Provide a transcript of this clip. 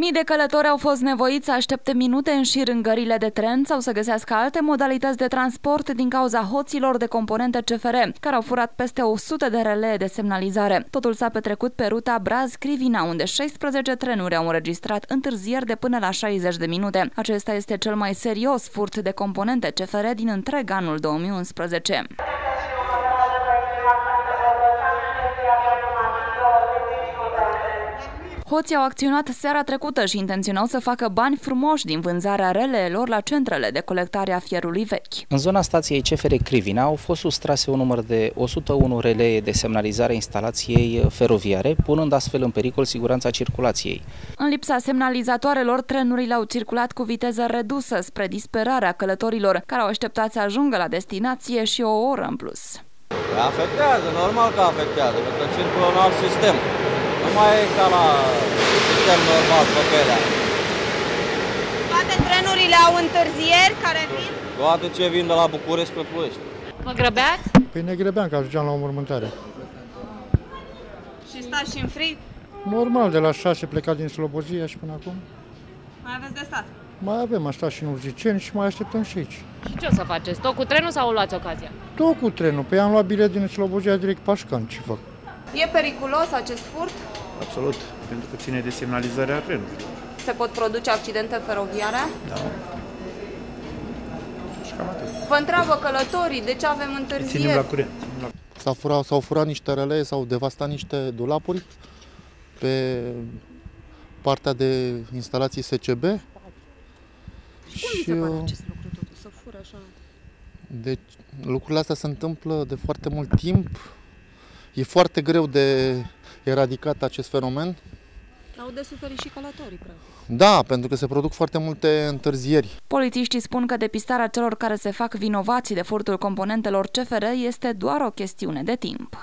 Mii de călători au fost nevoiți să aștepte minute în șir în gările de tren sau să găsească alte modalități de transport din cauza hoților de componente CFR, care au furat peste 100 de relee de semnalizare. Totul s-a petrecut pe ruta Braz-Crivina, unde 16 trenuri au înregistrat întârzieri de până la 60 de minute. Acesta este cel mai serios furt de componente CFR din întreg anul 2011. Hoții au acționat seara trecută și intenționau să facă bani frumoși din vânzarea releelor la centrele de colectare a fierului vechi. În zona stației CFR Crivina au fost sustrase un număr de 101 relee de semnalizare instalației feroviare, punând astfel în pericol siguranța circulației. În lipsa semnalizatoarelor, trenurile au circulat cu viteză redusă spre disperarea călătorilor, care au așteptat să ajungă la destinație și o oră în plus. Afectează, normal că afectează, pentru că circulă un alt sistem. Nu mai e ca la sistem normal pe pelea. Toate trenurile au întârzieri care vin? Toate ce vin de la București spre Ploiești. Vă grăbeați? Păi ne grăbeam că ajungeam la o mormântare. Și stați și în frig? Normal, de la 6 plecat din Slobozia și până acum. Mai aveți de stat? Mai avem, am stat și în Urziceni și mai așteptăm și aici. Și ce o să faceți? Tot cu trenul sau luați ocazia? Tot cu trenul. Păi am luat bilet din Slobozia direct Pașcan. Ce fac? E periculos acest furt? Absolut, pentru că ține de semnalizarea trenului. Se pot produce accidente feroviare? Da. Și cam atât. Vă întreabă călătorii de ce avem Ținem la întârzieri? curent. ținem la S-au furat, s-au furat niște relee, s-au devastat niște dulapuri pe partea de instalații SCB. și, uh, lucru totuși, să fură așa? Deci lucrurile astea se întâmplă de foarte mult timp. E foarte greu de eradicat acest fenomen. Au de suferit și călătorii, practic. Da, pentru că se produc foarte multe întârzieri. Polițiștii spun că depistarea celor care se fac vinovați de furtul componentelor CFR este doar o chestiune de timp.